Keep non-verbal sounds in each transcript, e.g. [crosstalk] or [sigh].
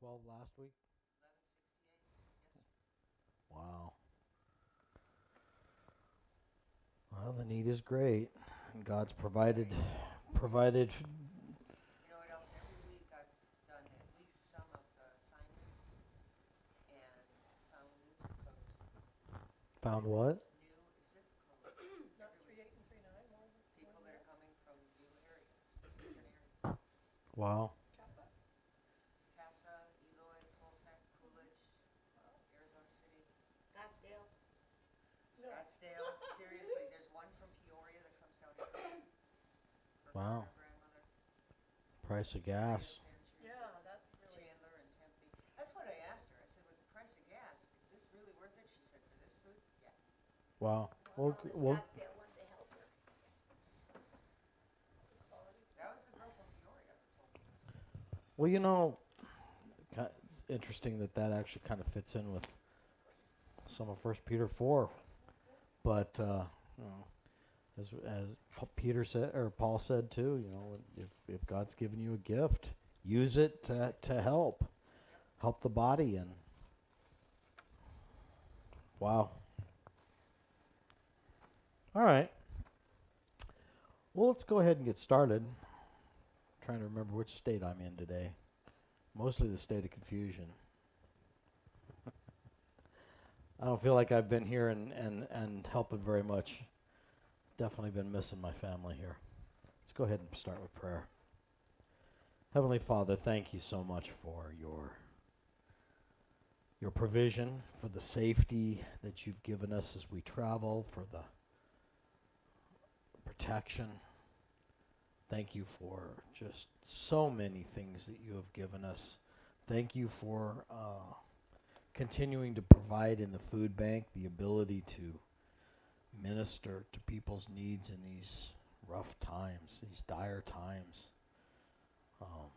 12 last week? Wow. Well, the need is great. And God's provided provided You know what else? Every week I've done at least some of the assignments and found new zip codes. found what? New zip codes. [clears throat] Not Every three eight and three nine, more than People that are coming from new areas, different areas. Wow. Casa? Casa, Eloy, Toltec, Coolidge, Arizona City, Scottsdale. No. Scottsdale. Seriously, there's one from Peoria that comes down here. For Wow. Price of gas. Yeah, that really, Chandler and Tempe. That's what I asked her. I said, with the price of gas, is this really worth it? She said, for this food? Yeah. Wow. Well, Well, g- well, Scottsdale one to help her. That was the girl from Peoria who told me. well, you know, ki- it's interesting that that actually kind of fits in with some of First Peter four, but uh, you know, as as Peter said or Paul said too, you know, if if God's given you a gift, use it to to help, help the body, and wow. All right. Well, let's go ahead and get started. trying to remember which state I'm in today. Mostly the state of confusion. [laughs] I don't feel like I've been here and, and, and helping very much. Definitely been missing my family here. Let's go ahead and start with prayer. Heavenly Father, thank you so much for your your provision, for the safety that you've given us as we travel, for the protection. Thank you for just so many things that you have given us. Thank you for uh, continuing to provide in the food bank the ability to minister to people's needs in these rough times, these dire times. Um,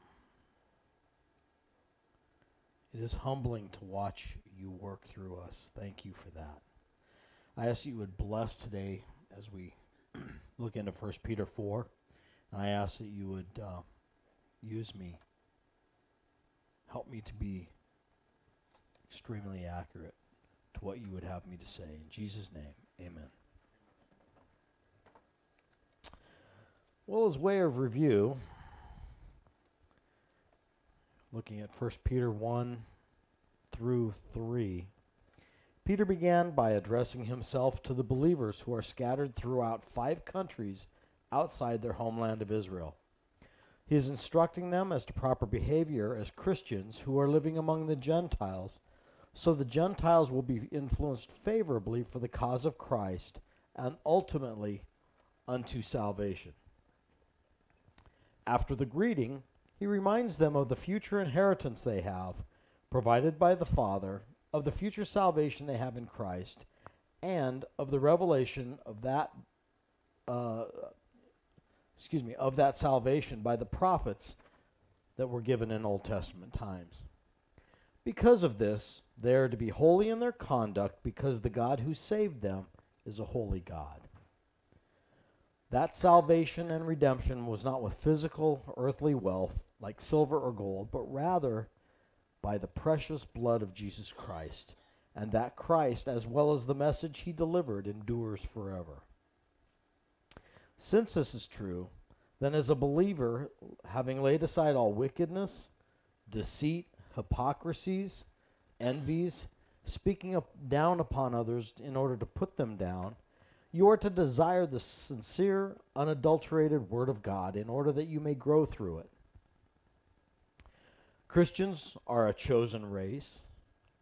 it is humbling to watch you work through us. Thank you for that. I ask that you would bless today as we [clears throat] look into 1 Peter 4. And I ask that you would uh, use me, help me to be extremely accurate to what you would have me to say. In Jesus' name, amen. Well, as way of review, looking at 1 Peter 1 through 3, Peter began by addressing himself to the believers who are scattered throughout five countries outside their homeland of Israel. He is instructing them as to proper behavior as Christians who are living among the Gentiles, so the Gentiles will be influenced favorably for the cause of Christ and ultimately unto salvation. After the greeting, he reminds them of the future inheritance they have, provided by the Father, of the future salvation they have in Christ, and of the revelation of that uh, excuse me, of that salvation by the prophets that were given in Old Testament times. Because of this, they are to be holy in their conduct because the God who saved them is a holy God. That salvation and redemption was not with physical earthly wealth like silver or gold, but rather by the precious blood of Jesus Christ, and that Christ, as well as the message he delivered, endures forever. Since this is true, then as a believer, having laid aside all wickedness, deceit, hypocrisies, envies, speaking up down upon others in order to put them down, you are to desire the sincere, unadulterated Word of God in order that you may grow through it. Christians are a chosen race,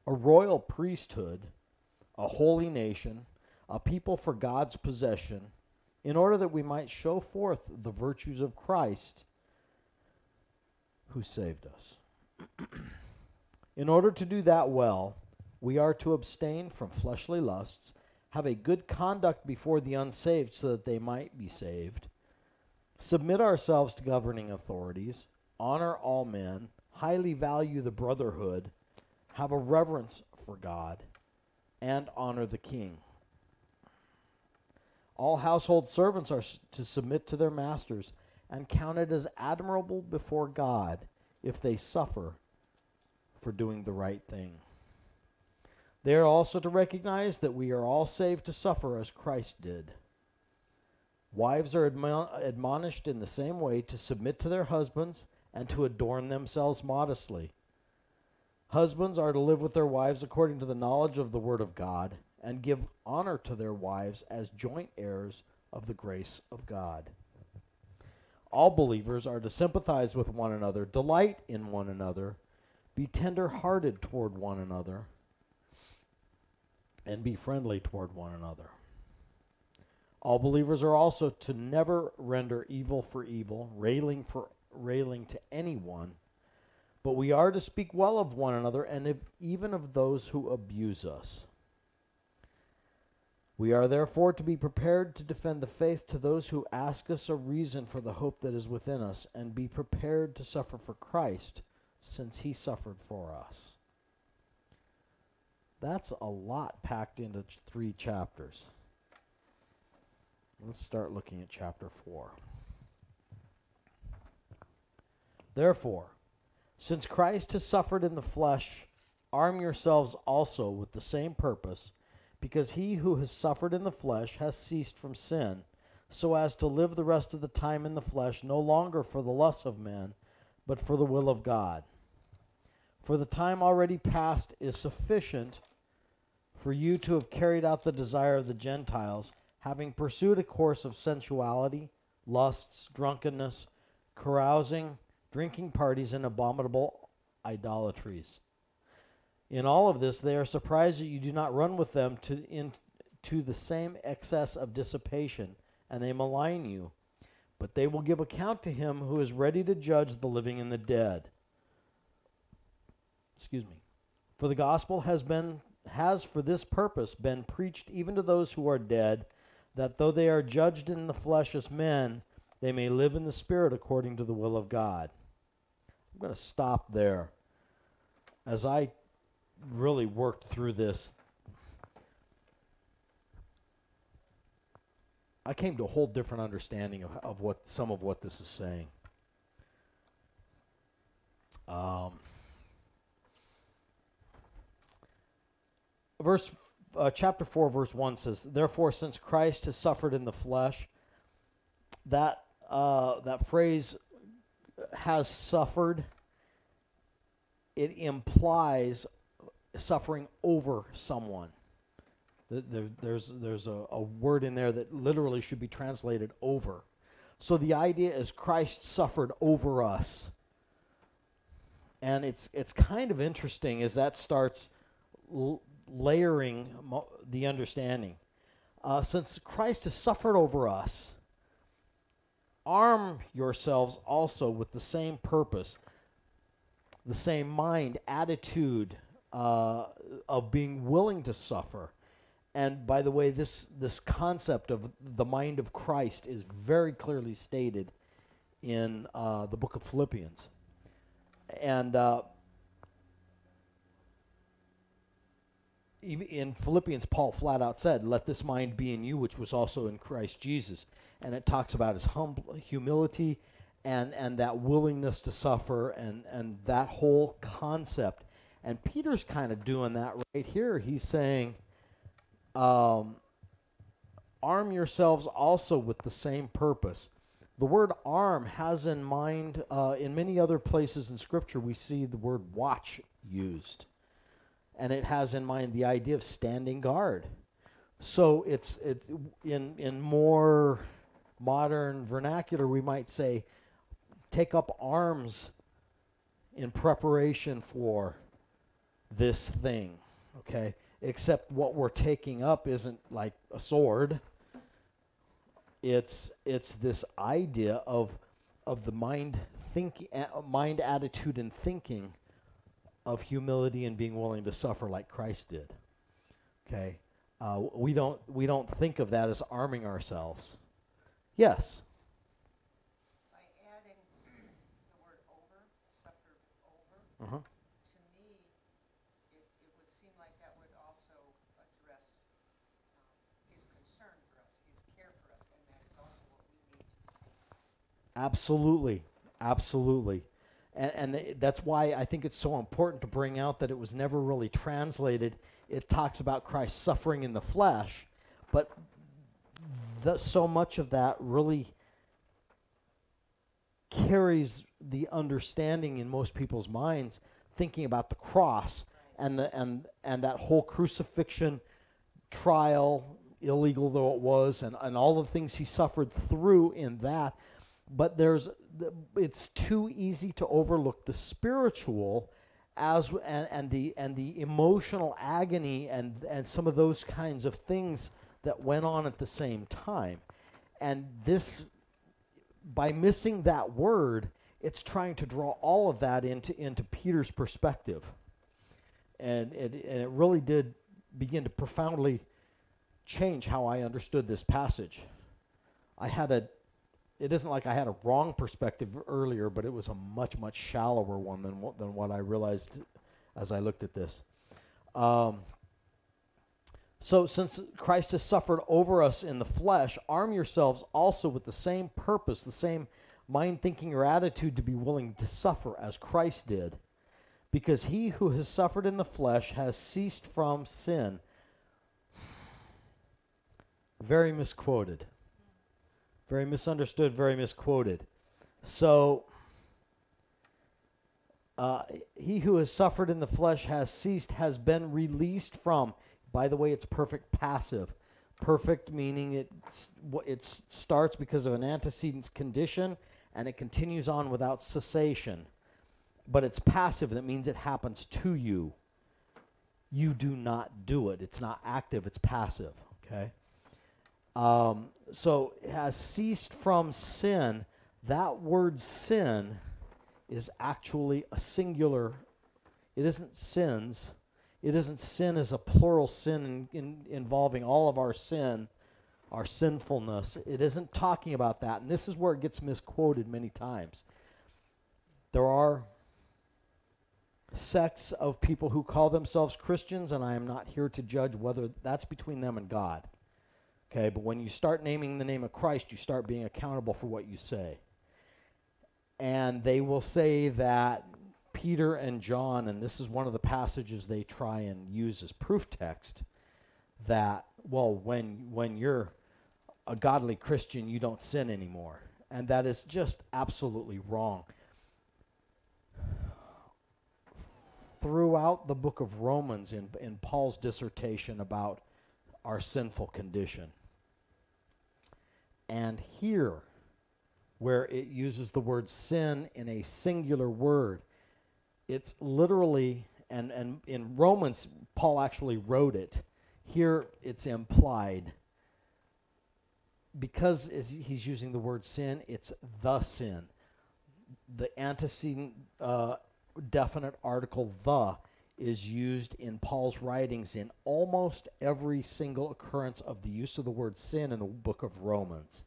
a royal priesthood, a holy nation, a people for God's possession in order that we might show forth the virtues of Christ who saved us. [clears throat] in order to do that well, we are to abstain from fleshly lusts, have a good conduct before the unsaved so that they might be saved, submit ourselves to governing authorities, honor all men, highly value the brotherhood, have a reverence for God, and honor the king. All household servants are to submit to their masters and count it as admirable before God if they suffer for doing the right thing. They are also to recognize that we are all saved to suffer as Christ did. Wives are admo- admonished in the same way to submit to their husbands and to adorn themselves modestly. Husbands are to live with their wives according to the knowledge of the Word of God and give honor to their wives as joint heirs of the grace of God. All believers are to sympathize with one another, delight in one another, be tender hearted toward one another, and be friendly toward one another. All believers are also to never render evil for evil, railing for railing to anyone, but we are to speak well of one another and if, even of those who abuse us. We are therefore to be prepared to defend the faith to those who ask us a reason for the hope that is within us, and be prepared to suffer for Christ, since he suffered for us. That's a lot packed into ch- three chapters. Let's start looking at chapter 4. Therefore, since Christ has suffered in the flesh, arm yourselves also with the same purpose, because he who has suffered in the flesh has ceased from sin, so as to live the rest of the time in the flesh no longer for the lusts of men, but for the will of God. For the time already past is sufficient for you to have carried out the desire of the Gentiles, having pursued a course of sensuality, lusts, drunkenness, carousing, drinking parties, and abominable idolatries. In all of this, they are surprised that you do not run with them to, into the same excess of dissipation, and they malign you. But they will give account to him who is ready to judge the living and the dead. Excuse me. For the gospel has been has for this purpose been preached even to those who are dead, that though they are judged in the flesh as men, they may live in the spirit according to the will of God. I'm going to stop there. As I really worked through this, I came to a whole different understanding of, of what some of what this is saying. Um, verse uh, chapter 4 verse 1 says therefore since christ has suffered in the flesh that uh, that phrase has suffered it implies suffering over someone. There, there's there's a, a word in there that literally should be translated over. So the idea is christ suffered over us. And it's it's kind of interesting as that starts layering the understanding. Uh, since Christ has suffered over us, arm yourselves also with the same purpose, the same mind, attitude uh, of being willing to suffer. And by the way, this, this concept of the mind of Christ is very clearly stated in uh, the book of Philippians. And even in Philippians, Paul flat out said, "Let this mind be in you, which was also in Christ Jesus." And it talks about his humble humility and and that willingness to suffer and and that whole concept. And Peter's kind of doing that right here. He's saying, um, "Arm yourselves also with the same purpose." The word arm has in mind, uh, in many other places in Scripture, we see the word watch used and it has in mind the idea of standing guard. So it's it in in more modern vernacular we might say take up arms in preparation for this thing, okay? Except what we're taking up isn't like a sword. It's it's this idea of of the mind thinking mind attitude and thinking of humility and being willing to suffer like Christ did. Okay, uh, we don't we don't think of that as arming ourselves. Yes. By adding the word over, suffered over, Uh-huh. to me, it, it would seem like that would also address um, his concern for us, his care for us, and that is also what we need to Absolutely, absolutely, And, and th- that's why I think it's so important to bring out that it was never really translated. It talks about Christ suffering in the flesh, but the, so much of that really carries the understanding in most people's minds thinking about the cross and the and and that whole crucifixion trial illegal though it was and, and all the things he suffered through in that but there's the- it's too easy to overlook the spiritual as and, and the and the emotional agony and and some of those kinds of things that went on at the same time and this by missing that word it's trying to draw all of that into into Peter's perspective and it and it really did begin to profoundly change how I understood this passage. I had a it isn't like I had a wrong perspective earlier, but it was a much much shallower one than than what I realized as I looked at this. Um, so, since Christ has suffered over us in the flesh, arm yourselves also with the same purpose, the same mind thinking or attitude to be willing to suffer as Christ did. Because he who has suffered in the flesh has ceased from sin. Very misquoted. Very misunderstood, very misquoted. So, uh, he who has suffered in the flesh has ceased, has been released from. By the way, it's perfect passive. Perfect meaning it it starts because of an antecedent condition and it continues on without cessation. But it's passive. That means it happens to you. You do not do it. It's not active. It's passive. Okay. Um, so has ceased from sin. That word sin is actually a singular. It isn't sins. It isn't sin as a plural sin in, in, involving all of our sin, our sinfulness. It isn't talking about that. And this is where it gets misquoted many times. There are sects of people who call themselves Christians, and I am not here to judge whether that's between them and God. Okay, but when you start naming the name of Christ, you start being accountable for what you say. And they will say that Peter and John, and this is one of the passages they try and use as proof text, that, well, when, when you're a godly Christian, you don't sin anymore. And that is just absolutely wrong. Throughout the book of Romans, in, in Paul's dissertation about our sinful condition, and here, where it uses the word sin in a singular word, it's literally, and, and in Romans, Paul actually wrote it. Here, it's implied. Because he's using the word sin, it's the sin. The antecedent uh, definite article, the, is used in Paul's writings in almost every single occurrence of the use of the word sin in the book of Romans.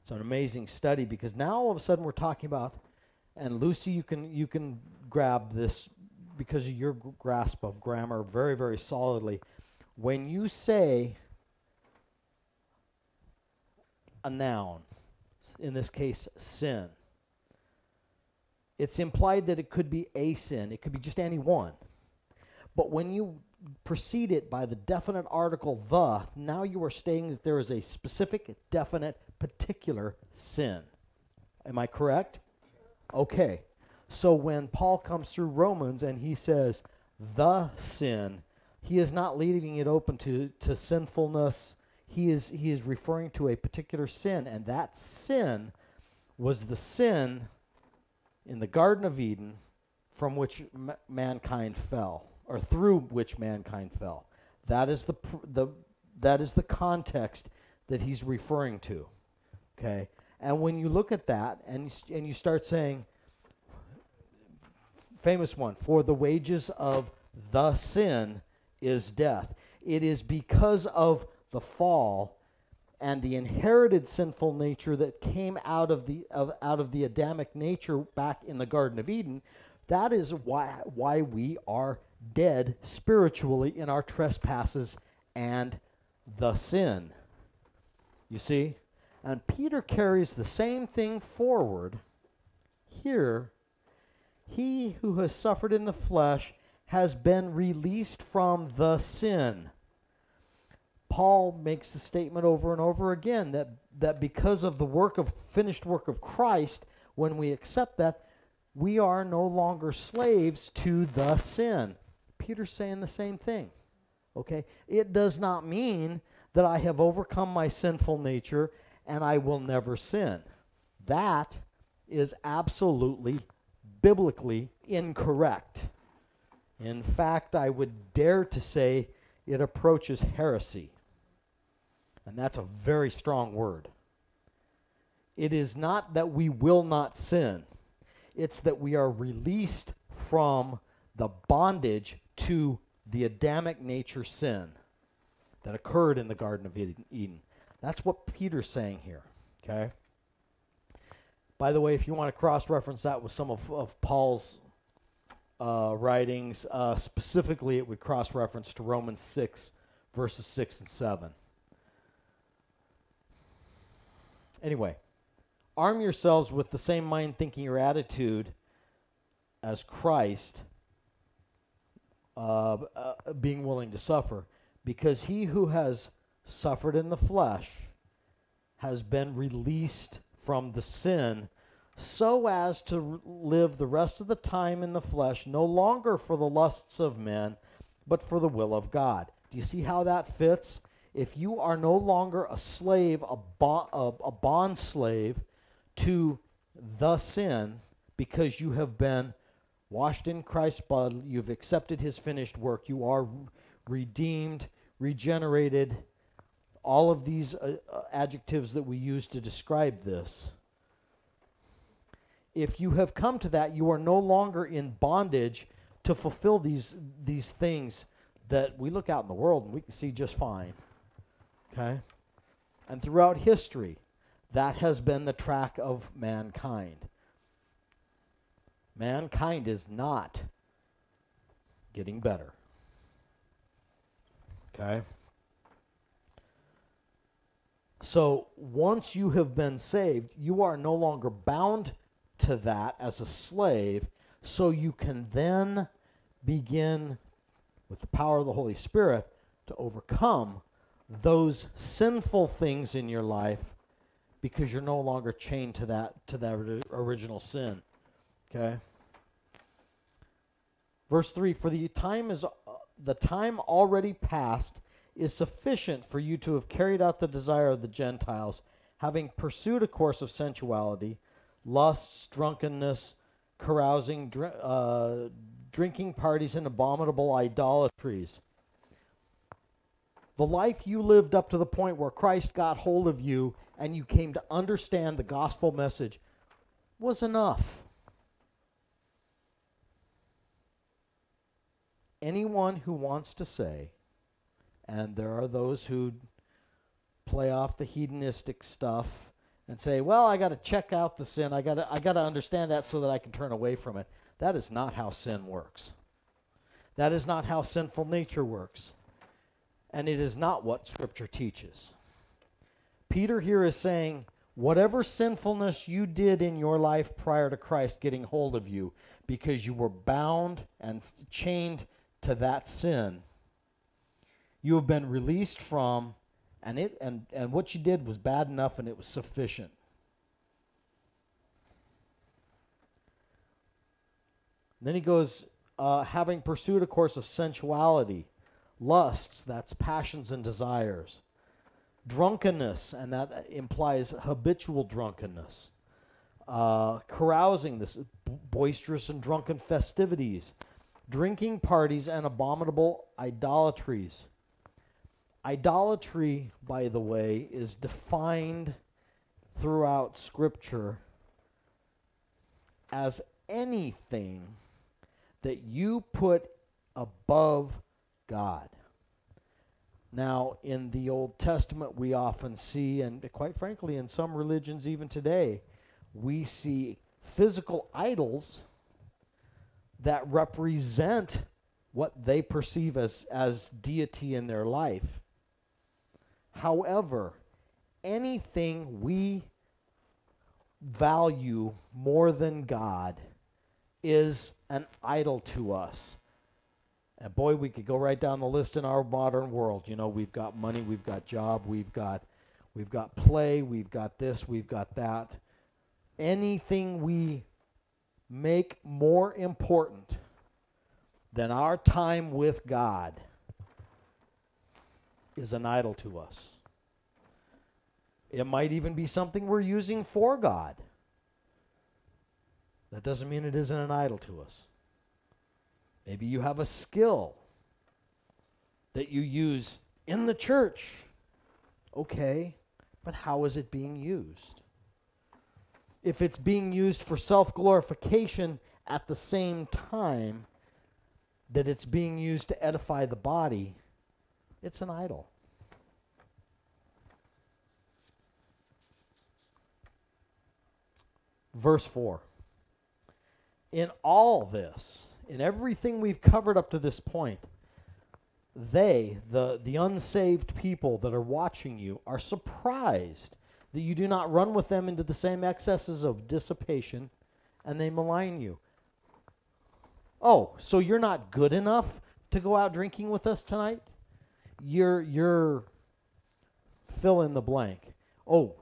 It's an amazing study because now all of a sudden we're talking about, and Lucy, you can you can grab this because of your grasp of grammar very very solidly. When you say a noun, in this case sin, it's implied that it could be a sin. It could be just any one. But when you precede it by the definite article the, now you are stating that there is a specific, definite, particular sin. Am I correct? Okay. So when Paul comes through Romans and he says the sin, he is not leaving it open to, to sinfulness. He is, he is referring to a particular sin, and that sin was the sin in the Garden of Eden from which ma- mankind fell or through which mankind fell. That is the pr- the that is the context that he's referring to. Okay? And when you look at that and you, and you start saying famous one, for the wages of the sin is death. It is because of the fall and the inherited sinful nature that came out of the of, out of the Adamic nature back in the Garden of Eden. That is why why we are dead spiritually in our trespasses and the sin. You see? And Peter carries the same thing forward here he who has suffered in the flesh has been released from the sin. Paul makes the statement over and over again that, that because of the work of finished work of Christ, when we accept that, we are no longer slaves to the sin. Peter's saying the same thing. Okay? It does not mean that I have overcome my sinful nature and I will never sin. That is absolutely biblically incorrect. In fact, I would dare to say it approaches heresy. And that's a very strong word. It is not that we will not sin, it's that we are released from the bondage to the Adamic nature sin that occurred in the Garden of Eden. That's what Peter's saying here. Okay? By the way, if you want to cross reference that with some of, of Paul's uh, writings, uh, specifically, it would cross reference to Romans 6, verses 6 and 7. Anyway, arm yourselves with the same mind, thinking, or attitude as Christ, uh, uh, being willing to suffer, because he who has suffered in the flesh has been released from the sin so as to live the rest of the time in the flesh, no longer for the lusts of men, but for the will of God. Do you see how that fits? If you are no longer a slave, a, a, a bond slave to the sin, because you have been washed in Christ's blood, you've accepted his finished work, you are redeemed, regenerated, all of these uh, uh, adjectives that we use to describe this if you have come to that, you are no longer in bondage to fulfill these, these things that we look out in the world and we can see just fine. Okay? And throughout history, that has been the track of mankind. Mankind is not getting better. Okay? So once you have been saved, you are no longer bound to that as a slave so you can then begin with the power of the Holy Spirit to overcome those sinful things in your life because you're no longer chained to that to that original sin. Okay? Verse 3 for the time is the time already past is sufficient for you to have carried out the desire of the Gentiles having pursued a course of sensuality lusts, drunkenness, carousing, dr- uh, drinking parties, and abominable idolatries. The life you lived up to the point where Christ got hold of you and you came to understand the gospel message was enough. Anyone who wants to say, and there are those who play off the hedonistic stuff and say, "Well, I got to check out the sin. I got to I got to understand that so that I can turn away from it." That is not how sin works. That is not how sinful nature works. And it is not what scripture teaches. Peter here is saying, whatever sinfulness you did in your life prior to Christ getting hold of you because you were bound and chained to that sin, you have been released from and it and and what you did was bad enough and it was sufficient. Then he goes uh, having pursued a course of sensuality lusts that's passions and desires drunkenness and that implies habitual drunkenness uh, carousing this boisterous and drunken festivities drinking parties and abominable idolatries Idolatry, by the way, is defined throughout Scripture as anything that you put above God. Now, in the Old Testament, we often see, and quite frankly, in some religions even today, we see physical idols that represent what they perceive as, as deity in their life. However, anything we value more than God is an idol to us. And boy, we could go right down the list in our modern world. You know, we've got money, we've got job, we've got we've got play, we've got this, we've got that. Anything we make more important than our time with God is an idol to us. It might even be something we're using for God. That doesn't mean it isn't an idol to us. Maybe you have a skill that you use in the church. Okay, but how is it being used? If it's being used for self glorification at the same time that it's being used to edify the body, it's an idol. Verse 4. In all this, in everything we've covered up to this point, they, the, the unsaved people that are watching you, are surprised that you do not run with them into the same excesses of dissipation and they malign you. Oh, so you're not good enough to go out drinking with us tonight? You're you're fill in the blank. Oh,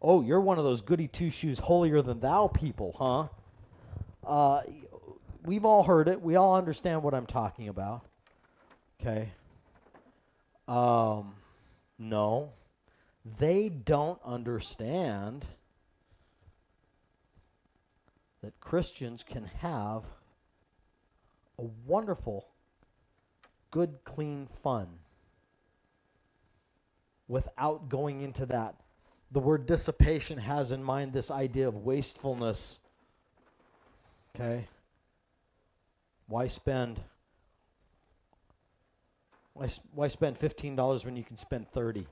oh, you're one of those goody two shoes, holier than thou people, huh? Uh, we've all heard it. We all understand what I'm talking about. Okay. Um, no, they don't understand that Christians can have a wonderful, good, clean fun without going into that. The word dissipation has in mind this idea of wastefulness. Okay? Why spend why, why spend $15 when you can spend 30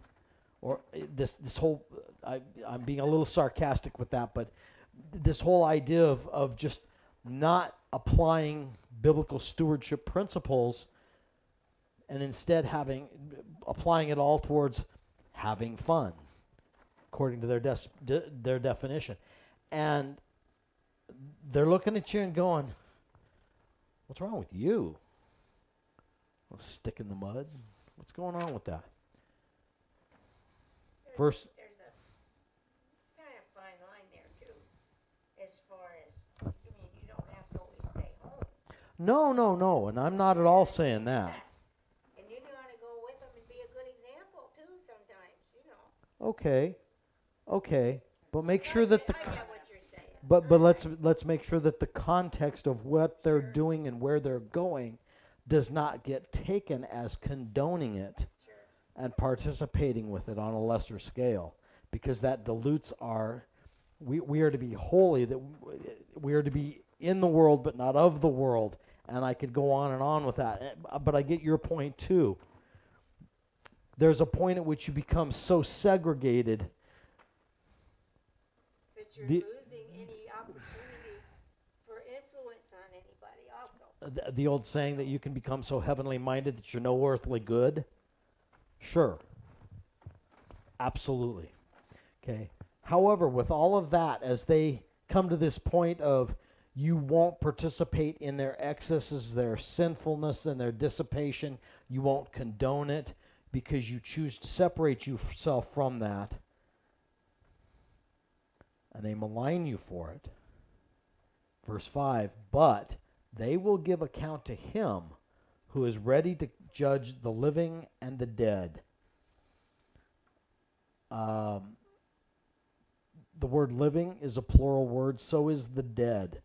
or uh, this this whole I, i'm being a little sarcastic with that but this whole idea of, of just not applying biblical stewardship principles and instead having applying it all towards having fun according to their de- their definition. And they're looking at you and going what's wrong with you? A stick in the mud? What's going on with that Verse- There's a kind of fine line there too, as far as, I mean, you don't have to always stay home. no no no and i'm not at all saying that [laughs] And you want to go with them and be a good example too sometimes, you know. okay okay but make sure that the get- I co- get what you're saying. But but let's let's make sure that the context of what they're doing and where they're going does not get taken as condoning it. And participating with it on a lesser scale because that dilutes our we, we are to be holy that we are to be in the world but not of the world and I could go on and on with that Eh, but I get your point too there's a point at which you become so segregated That you're The- losing any opportunity for influence on anybody also. the, the old saying that you can become so heavenly minded that you're no earthly good? Sure. Absolutely. Okay. However, with all of that, as they come to this point of you won't participate in their excesses, their sinfulness, and their dissipation, you won't condone it because you choose to separate yourself from that, and they malign you for it. Verse 5 But they will give account to him who is ready to judge the living and the dead. Um, the word living is a plural word, so is the dead.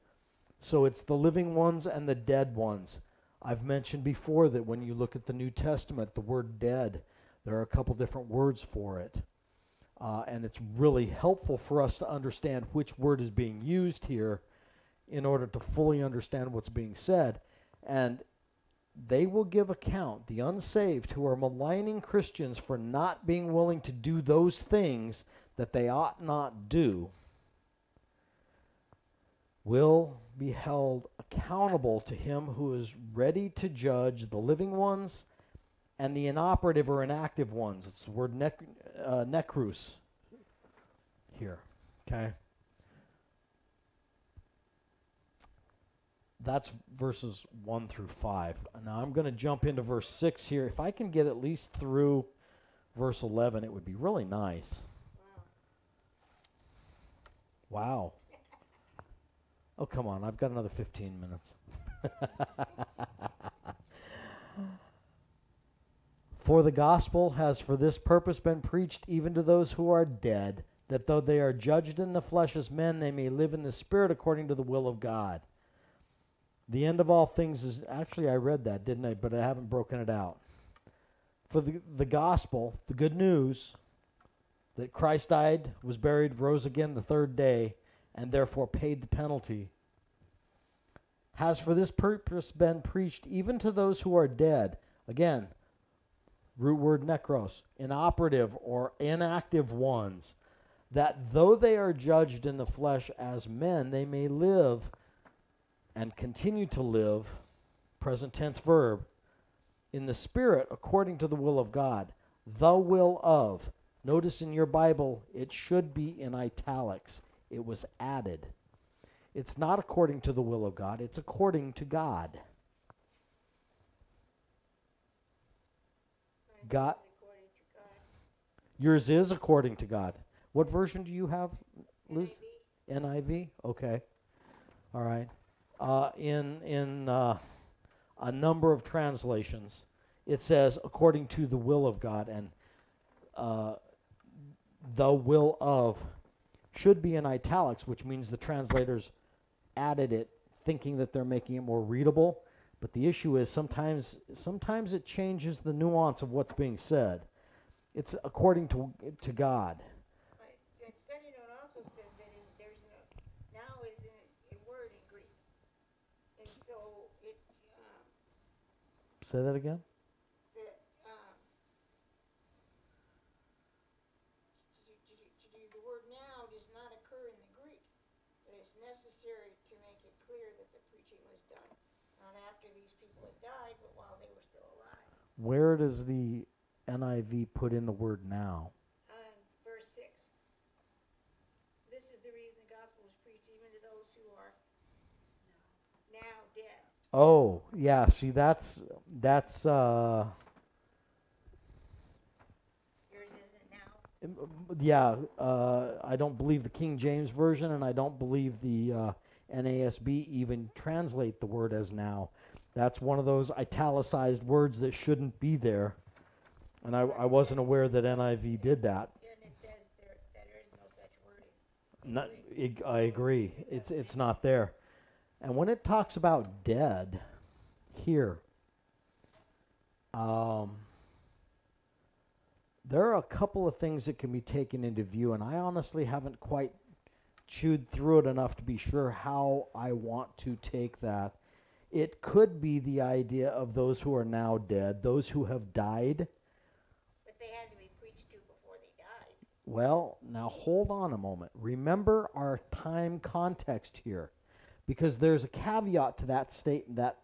So it's the living ones and the dead ones. I've mentioned before that when you look at the New Testament, the word dead, there are a couple different words for it. Uh, and it's really helpful for us to understand which word is being used here in order to fully understand what's being said. And they will give account, the unsaved who are maligning Christians for not being willing to do those things that they ought not do, will be held accountable to him who is ready to judge the living ones and the inoperative or inactive ones. It's the word nec- uh, necros here. Okay? That's verses 1 through 5. Now I'm going to jump into verse 6 here. If I can get at least through verse 11, it would be really nice. Wow. Oh, come on. I've got another 15 minutes. [laughs] for the gospel has for this purpose been preached even to those who are dead, that though they are judged in the flesh as men, they may live in the spirit according to the will of God. The end of all things is actually I read that, didn't I? But I haven't broken it out. For the, the gospel, the good news that Christ died, was buried, rose again the third day, and therefore paid the penalty, has for this purpose been preached even to those who are dead. Again, root word necros, inoperative or inactive ones, that though they are judged in the flesh as men, they may live and continue to live, present tense verb, in the Spirit according to the will of God. The will of. Notice in your Bible, it should be in italics. It was added. It's not according to the will of God, it's according to God. God- says According to God. Yours is according to God. What version do you have, Luz? NIV? NIV? Okay. All right. Uh, in in uh, a number of translations, it says according to the will of God, and uh, the will of should be in italics, which means the translators added it thinking that they're making it more readable. But the issue is sometimes sometimes it changes the nuance of what's being said. It's according to to God. But that study note also says that in, there's no, now is in a word in Greek. And so it, um, Say that again. that, um, to- to- to- to- the word now does not occur in the Greek. But it's necessary to make it clear that the preaching was done, not after these people had died, but while they were still alive. Where does the NIV put in the word now? On verse six. This is the reason the gospel was preached even to those who are now dead. Oh, yeah. See, that's that's uh, Yours isn't now. yeah. Uh, I don't believe the King James version, and I don't believe the uh, NASB even translate the word as now. That's one of those italicized words that shouldn't be there, and I, I wasn't aware that NIV did that. And it says there, that there is no such wording. Not, I I agree. It's it's not there. And when it talks about dead here, um, there are a couple of things that can be taken into view, and I honestly haven't quite chewed through it enough to be sure how I want to take that. It could be the idea of those who are now dead, those who have died. But they had to be preached to before they died. Well, now hold on a moment. Remember our time context here because there's a caveat to that statement that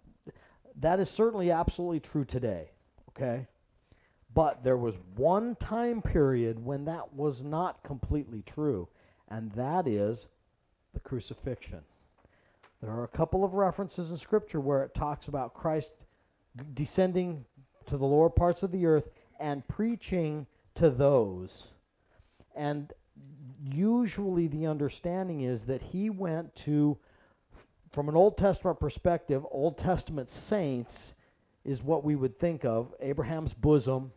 that is certainly absolutely true today, okay? But there was one time period when that was not completely true, and that is the crucifixion. There are a couple of references in scripture where it talks about Christ descending to the lower parts of the earth and preaching to those and usually the understanding is that he went to, from an Old Testament perspective, Old Testament saints is what we would think of, Abraham's bosom,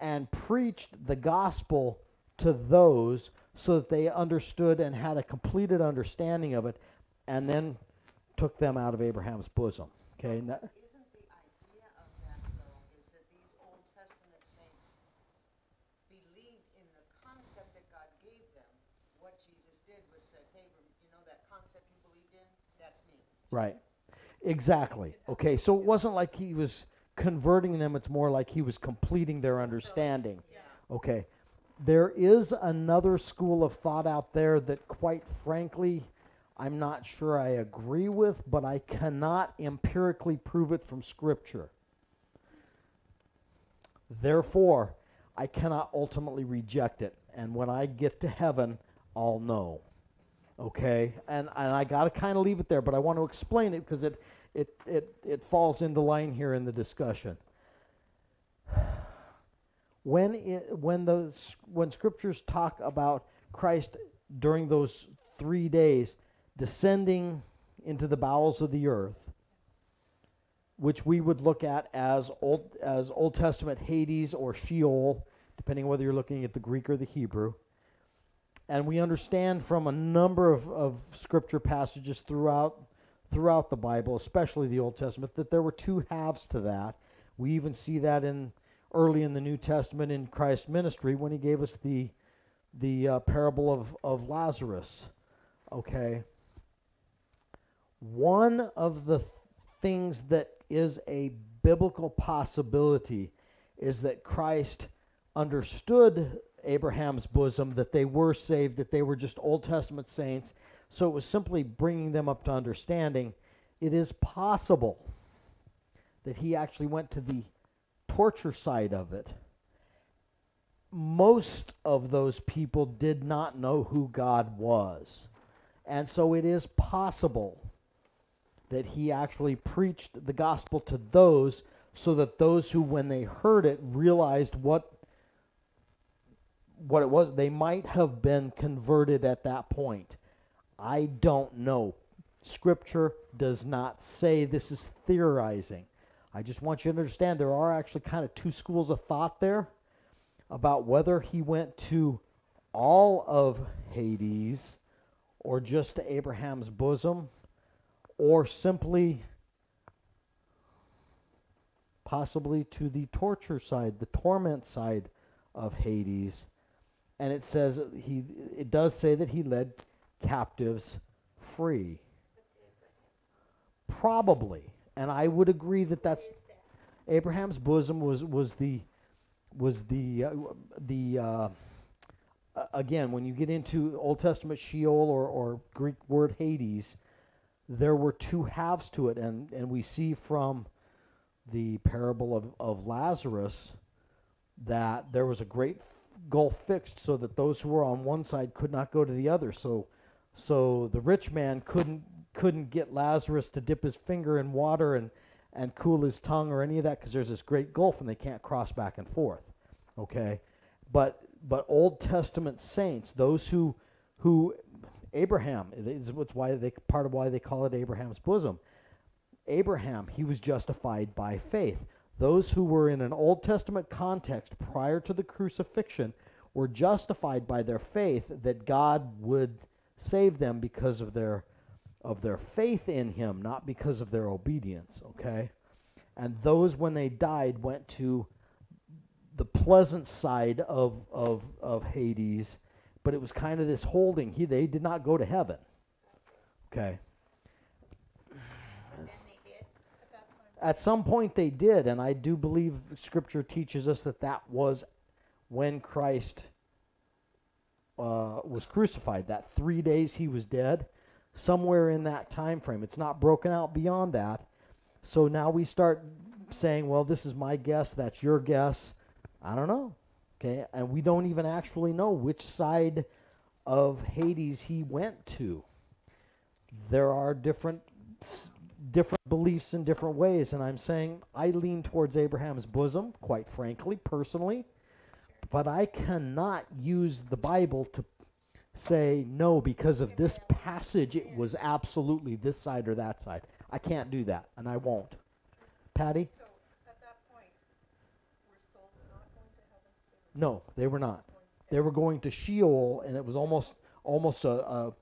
and preached the gospel to those so that they understood and had a completed understanding of it, and then took them out of Abraham's bosom. Okay, now, Isn't the idea of that, though, is that these Old Testament saints believed in the concept that God gave them? What Jesus did was said, hey, rem- you know that concept you believed in? That's me. Right. Exactly. Okay, so it wasn't like he was converting them, it's more like he was completing their understanding. Okay. There is another school of thought out there that, quite frankly, I'm not sure I agree with, but I cannot empirically prove it from Scripture. Therefore, I cannot ultimately reject it. And when I get to heaven, I'll know. Okay, and and I got to kind of leave it there, but I want to explain it because it it it it falls into line here in the discussion. When it, when the when scriptures talk about Christ during those three days descending into the bowels of the earth, which we would look at as old as Old Testament Hades or Sheol, depending whether you're looking at the Greek or the Hebrew. And we understand from a number of, of scripture passages throughout throughout the Bible, especially the Old Testament, that there were two halves to that. We even see that in early in the New Testament in Christ's ministry when he gave us the the uh, parable of, of Lazarus. Okay. One of the th- things that is a biblical possibility is that Christ understood Abraham's bosom, that they were saved, that they were just Old Testament saints. So it was simply bringing them up to understanding. It is possible that he actually went to the torture side of it. Most of those people did not know who God was. And so it is possible that he actually preached the gospel to those so that those who when they heard it realized what what it was they might have been converted at that point. I don't know. Scripture does not say this is theorizing. I just want you to understand there are actually kind of two schools of thought there about whether he went to all of hades or just to abraham's bosom or simply possibly to the torture side, the torment side of Hades. And it says he it does say that he led captives free. Probably. And I would agree that that's Abraham's bosom was was the was the uh, the uh, again when you get into Old Testament Sheol or, or Greek word Hades, there were two halves to it, and, and we see from the parable of, of Lazarus that there was a great gulf fixed so that those who were on one side could not go to the other. So so the rich man couldn't couldn't get Lazarus to dip his finger in water and, and cool his tongue or any of that because there's this great gulf and they can't cross back and forth. Okay? But but Old Testament saints, those who who Abraham is what's why they part of why they call it Abraham's bosom. Abraham, he was justified by faith. Those who were in an Old Testament context prior to the crucifixion were justified by their faith that God would save them because of their of their faith in him, not because of their obedience, okay? And those when they died went to the pleasant side of of of Hades, but it was kind of this holding. He they did not go to heaven. Okay. And they did. At some point they did, and I do believe Scripture teaches us that that was when Christ uh, was crucified. That three days he was dead, somewhere in that time frame. It's not broken out beyond that. So now we start saying, "Well, this is my guess. That's your guess." I don't know. Okay, and we don't even actually know which side of Hades he went to. There are different different beliefs in different ways, and I'm saying I lean towards Abraham's bosom, quite frankly, personally, but I cannot use the Bible to say no because of this passage. It was absolutely this side or that side. I can't do that, and I won't. Patty? so at that point, were souls not going to heaven? They No, they were not. just going to They were going to Sheol, and it was almost almost a. a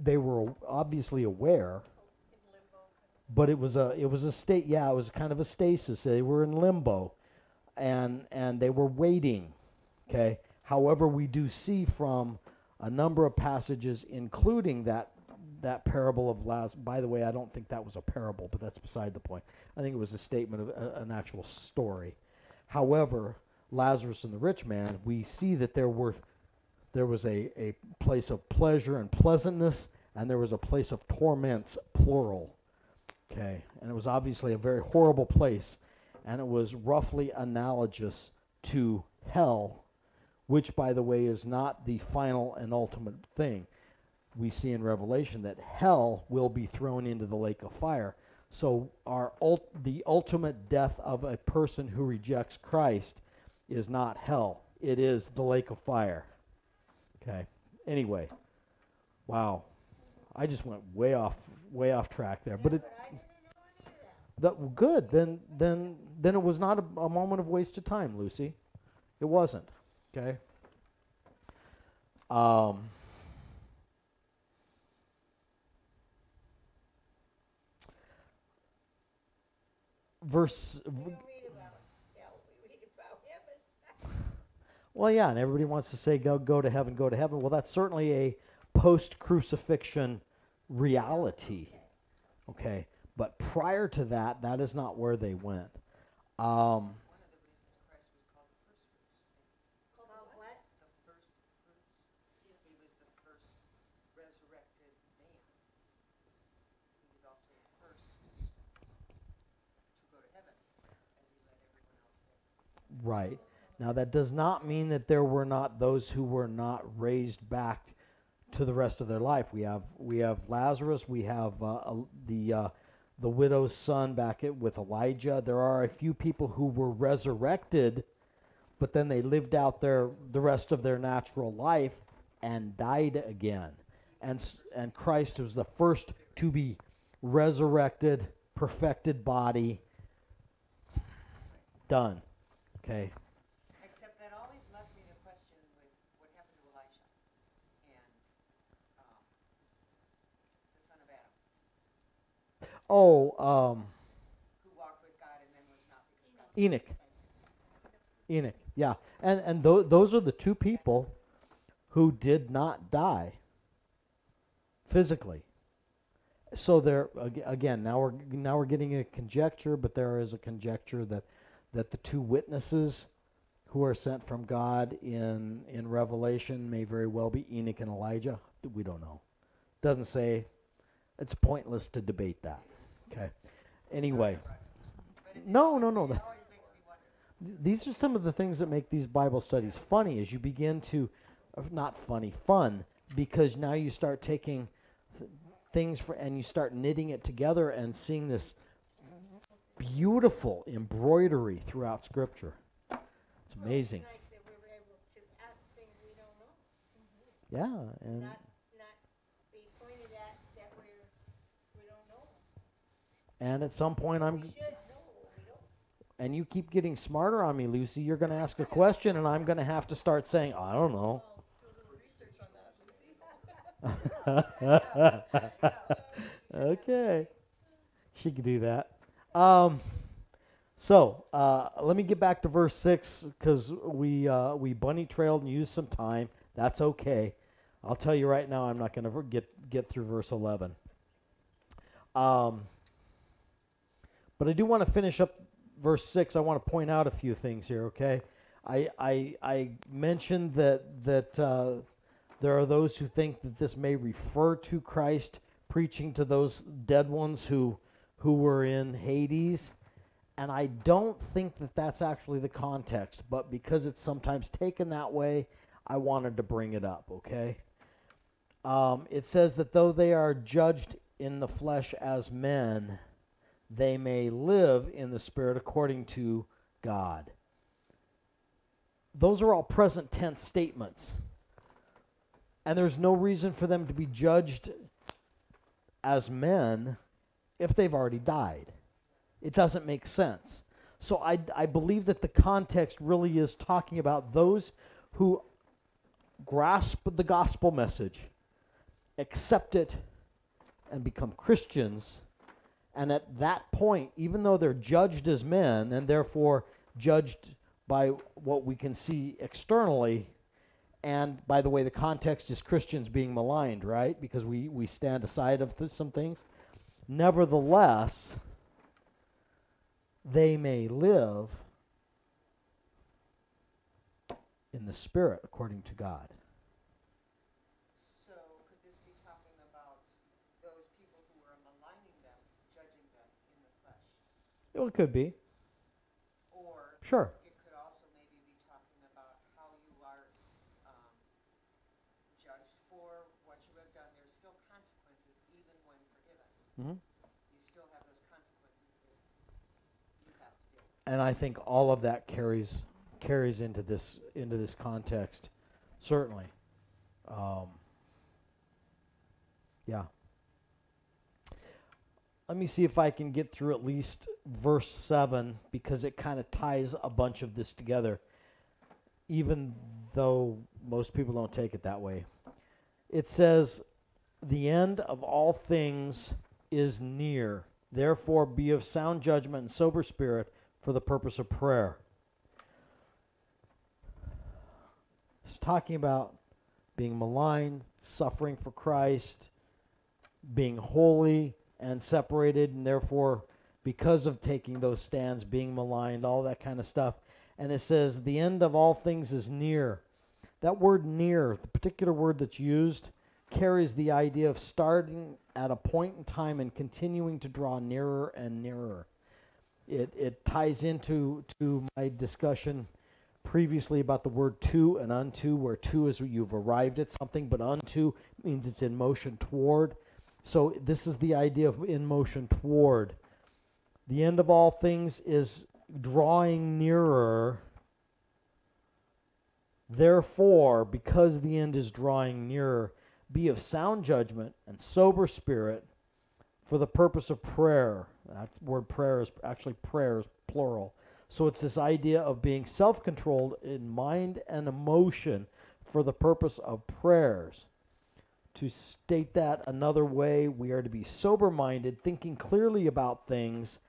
they were obviously aware, in limbo. kind but it was a it was a state. Yeah, it was kind of a stasis. They were in limbo, and and they were waiting. Okay. However, we do see from a number of passages, including that that parable of Lazarus. By the way, I don't think that was a parable, but that's beside the point. I think it was a statement of a, an actual story. However, Lazarus and the rich man, we see that there were there was a, a place of pleasure and pleasantness, and there was a place of torments, plural. Okay, and it was obviously a very horrible place, and it was roughly analogous to hell, which, by the way, is not the final and ultimate thing. we see in Revelation that hell will be thrown into the lake of fire. So our ult- the ultimate death of a person who rejects Christ is not hell. It is the lake of fire. Okay. Anyway, wow. I just went way off way off track there. But it But I didn't know any of that. good. Then then then it was not a, a moment of wasted time, Lucy. It wasn't. Okay. Um verse We don't read about hell, we read about heaven. [laughs] Well, yeah, and everybody wants to say go go to heaven, go to heaven. Well, that's certainly a post crucifixion reality. Okay, but prior to that, that is not where they went. Um. Right. Now, that does not mean that there were not those who were not raised back to the rest of their life. We have we have Lazarus. We have uh, the uh, the widow's son back with Elijah. There are a few people who were resurrected, but then they lived out their the rest of their natural life and died again. And and Christ was the first to be resurrected, perfected body. Done. Okay. Except that always left me the question with what happened to Elijah and, um, the son of Adam, Oh, um, who walked with God and then was not because God. Enoch. Enoch. Yeah, and and tho- those are the two people who did not die physically. So there again. Now we're now we're getting a conjecture, but there is a conjecture that that the two witnesses who are sent from God in in Revelation may very well be Enoch and Elijah. We don't know. Doesn't say. It's pointless to debate that. Okay. Anyway. No, no, no. It that- always makes me wonder. these are some of the things that make these Bible studies funny as you begin to, uh, not funny, fun, because now you start taking th- things for, and you start knitting it together and seeing this beautiful embroidery throughout Scripture. It's amazing. Well, it's nice we were able to ask things we don't know, Yeah, and not, not be pointed at that we're, we don't know. And at some point I'm, and you keep getting smarter on me, Lucy. You're going to ask a question, and I'm going to have to start saying, I don't know. [laughs] Okay. She could do that. Um, so uh, let me get back to verse six because we uh, we bunny trailed and used some time. That's okay. I'll tell you right now, I'm not going to get get through verse eleven. Um, but I do want to finish up verse six. I want to point out a few things here. Okay, I I I mentioned that that. Uh, there are those who think that this may refer to Christ preaching to those dead ones who who were in Hades. And I don't think that that's actually the context, but because it's sometimes taken that way, I wanted to bring it up, okay? Um, it says that though they are judged in the flesh as men, they may live in the spirit according to God. Those are all present tense statements and there's no reason for them to be judged as men if they've already died. It doesn't make sense. So I, I believe that the context really is talking about those who grasp the gospel message, accept it, and become Christians. And at that point, even though they're judged as men and therefore judged by what we can see externally, and by the way, the context is Christians being maligned, right? Because we, we stand aside of th- some things. Nevertheless, they may live in the Spirit according to God. So could this be talking about those people who are maligning them, judging them in the flesh? Well, it could be. Or Sure. it could also maybe be talking about how you are um, judged for what you have done. There's Mhm. you still have those consequences that you have to deal with. and I think all of that carries carries into this into this context, certainly. Um, yeah. Let me see if I can get through at least verse seven because it kind of ties a bunch of this together, even though most people don't take it that way. It says, "The end of all things is near. Therefore, be of sound judgment and sober spirit." for the purpose of prayer. It's talking about being maligned, suffering for Christ, being holy and separated, and therefore, because of taking those stands, being maligned, all that kind of stuff. And it says, the end of all things is near. That word near, the particular word that's used, carries the idea of starting at a point in time and continuing to draw nearer and nearer it, it ties into to my discussion previously about the word to and unto, where to is you've arrived at something, but unto means it's in motion toward. So this is the idea of in motion toward. The end of all things is drawing nearer. Therefore, because the end is drawing nearer, be of sound judgment and sober spirit for the purpose of prayer. That word prayer is actually prayers, plural. So it's this idea of being self controlled in mind and emotion for the purpose of prayers. To state that another way, we are to be sober minded, thinking clearly about things,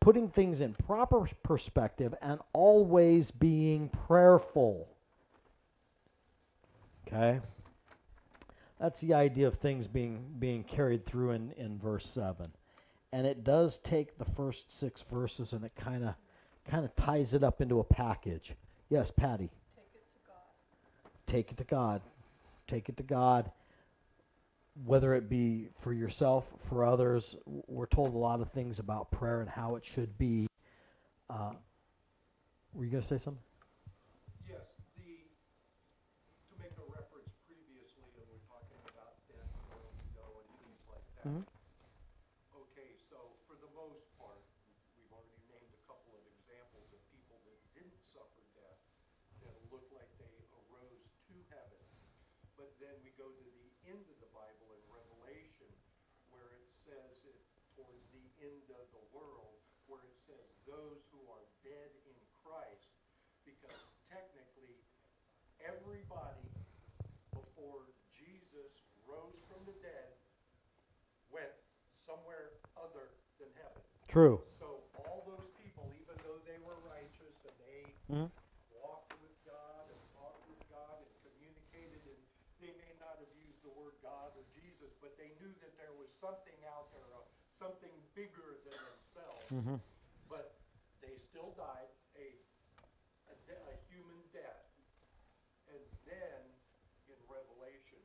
putting things in proper perspective, and always being prayerful. Okay? That's the idea of things being being carried through in, in verse seven. And it does take the first six verses and it kinda kinda ties it up into a package. Yes, Patty. Take it to God. Take it to God. Take it to God. Whether it be for yourself, for others, we're told a lot of things about prayer and how it should be. Uh, were you going to say something? Yes, the, to make a reference previously, and we're talking about death, where we go and things like that. Mhm. Okay, so for the most part, we've already named a couple of examples of people that didn't suffer death, that looked like they arose to heaven. But then we go to the end of the Bible in Revelation, where it says it towards the end of the world, where it says those who are dead in Christ, because technically, everybody before Jesus rose from the dead went somewhere other than heaven. True. So all those people, even though they were righteous and they Mhm. walked with God and talked with God and communicated, and they may not have used the word God or Jesus, but they knew that there was something out there, uh, something bigger than themselves. Mhm. But they still died a, a, de- a human death. And then in Revelation,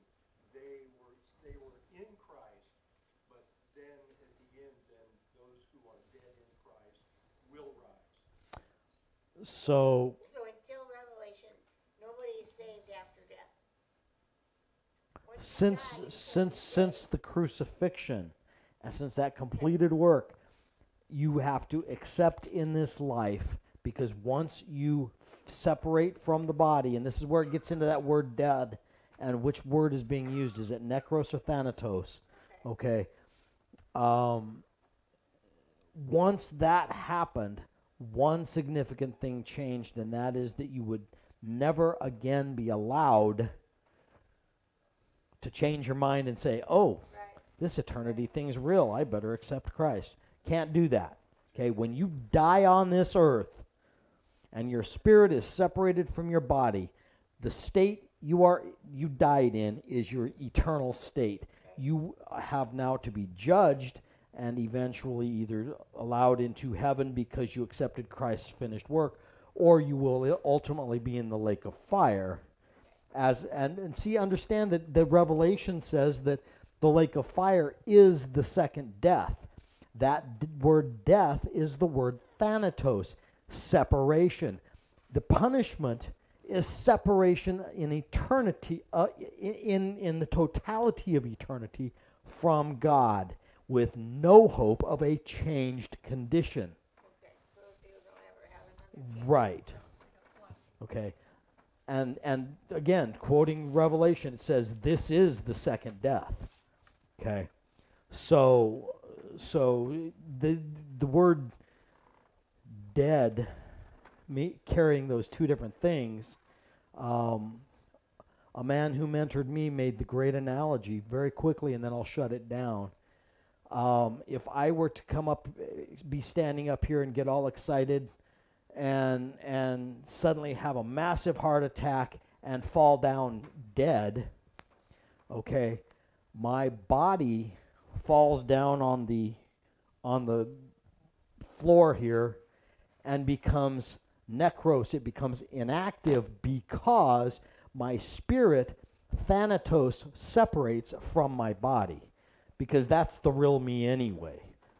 they were they were in Christ, but then at the end, then those who are dead in Christ will rise. So So until Revelation, nobody is saved after death. Once you since die, you since can't be since saved. the crucifixion and since that completed work you have to accept in this life because once you f- separate from the body and this is where it gets into that word dead and which word is being used. Is it necros or thanatos? Okay. Um, once that happened one significant thing changed and that is that you would never again be allowed to change your mind and say, oh, Right. this eternity thing's real. I better accept Christ. Can't do that. Okay, when you die on this earth and your spirit is separated from your body, the state you are you died in is your eternal state. You have now to be judged and eventually either allowed into heaven because you accepted Christ's finished work or you will ultimately be in the lake of fire. As and, and see understand that the revelation says that the lake of fire is the second death. That d- word death is the word thanatos separation. The punishment is separation in eternity uh, in in the totality of eternity from god with no hope of a changed condition. Right. Okay. And and again, quoting Revelation, it says this is the second death. Okay. So so the the word dead me carrying those two different things um, a man who mentored me made the great analogy very quickly and then I'll shut it down. Um, if I were to come up, be standing up here and get all excited and and suddenly have a massive heart attack and fall down dead, okay, my body falls down on the on the floor here and becomes necros. It becomes inactive because my spirit, thanatos, separates from my body because that's the real me anyway.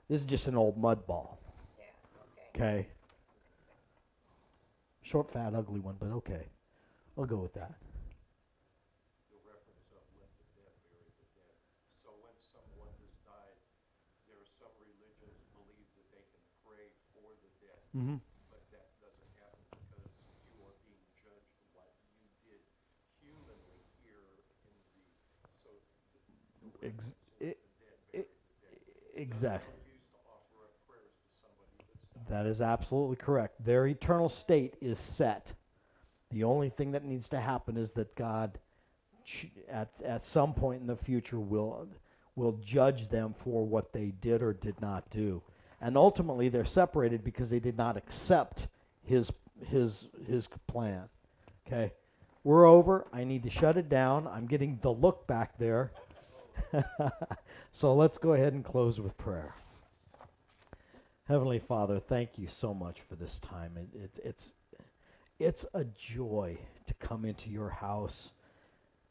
This is just an old mud ball. Yeah, okay. Okay. Short, fat, ugly one, but okay. I'll go with that. the reference of let the dead bury the dead. So when someone has died, there are some religions believe that they can pray for the dead. Mm-hmm. But that doesn't happen because you are being judged what you did humanly here in the, so the the Ex- died. That is absolutely correct. Their eternal state is set. The only thing that needs to happen is that God, at at some point in the future, will will judge them for what they did or did not do, and ultimately they're separated because they did not accept His His His plan. Okay, we're over. I need to shut it down. I'm getting the look back there. [laughs] so let's go ahead and close with prayer. Heavenly Father, thank you so much for this time. It, it, it's it's a joy to come into your house,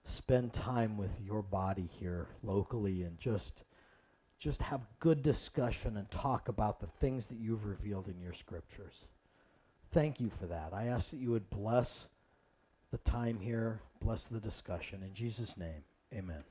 spend time with your body here locally, and just just have good discussion and talk about the things that you've revealed in your scriptures. Thank you for that. I ask that you would bless the time here, bless the discussion. In Jesus' name, amen.